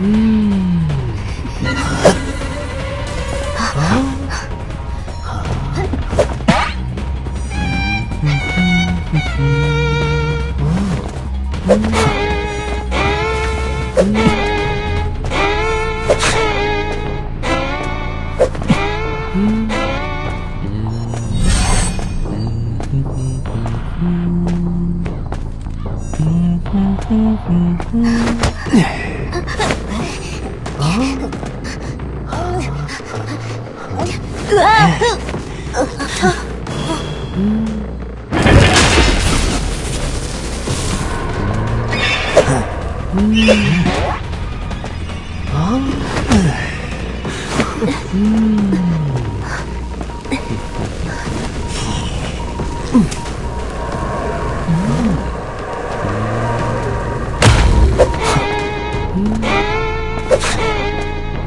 嗯ん。はあ。はあ。うん。うん。嗯，啊，嗯，啊，嗯，啊，嗯。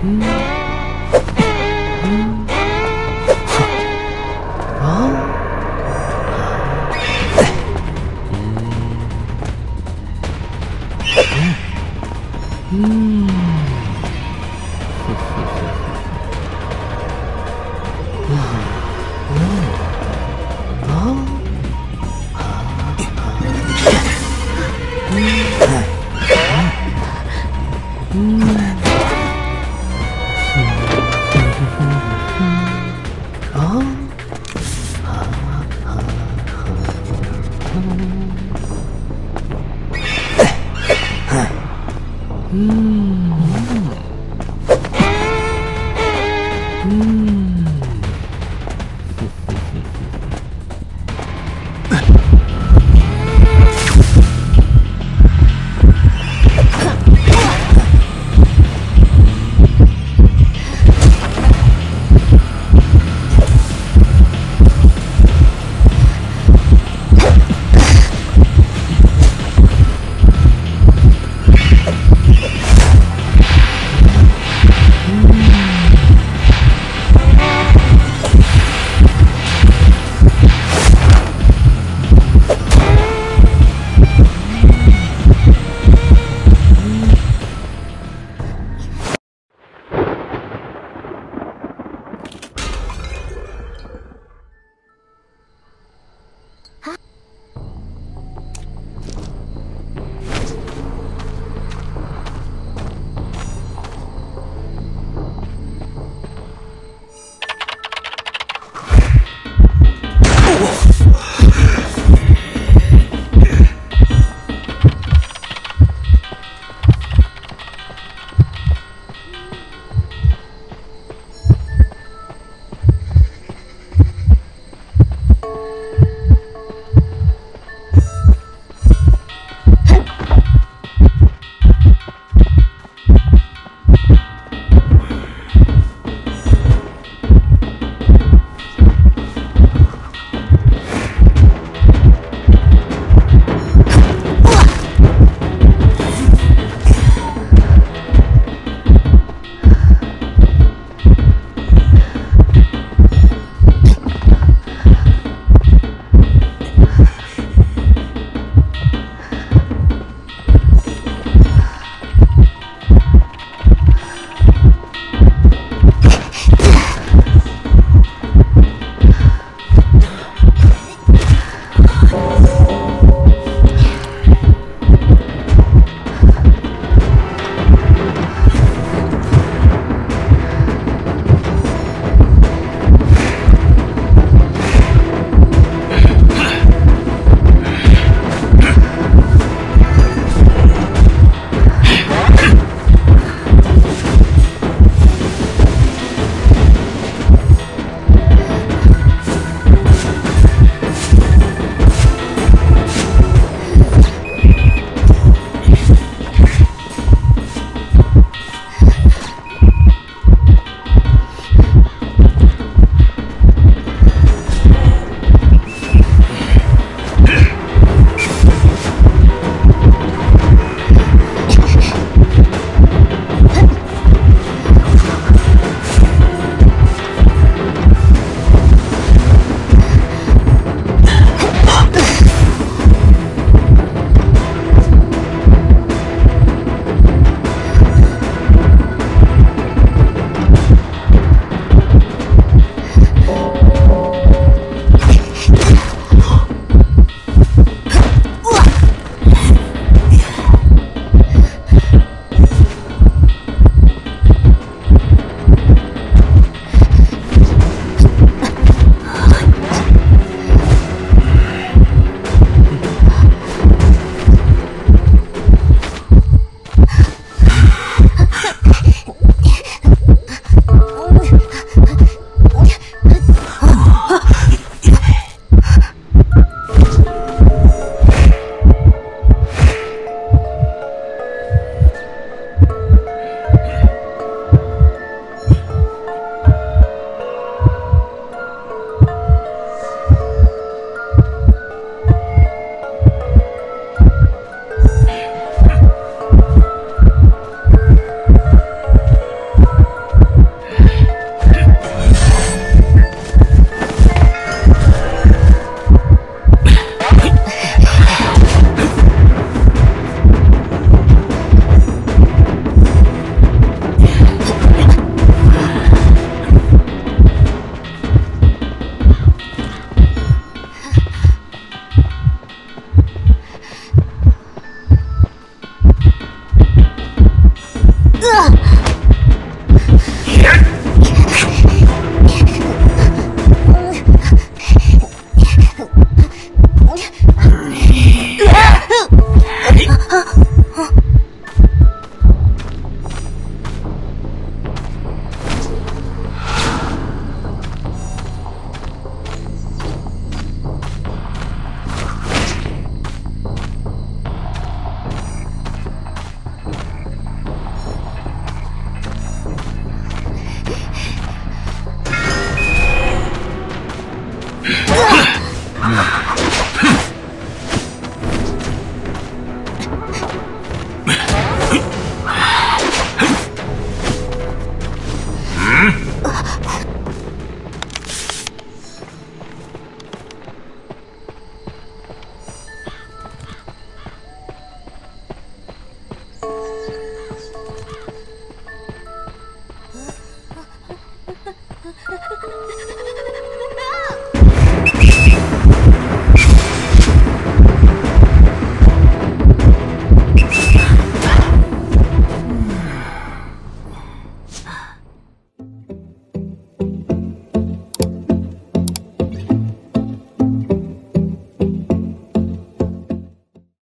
Mm-hmm. 嗯。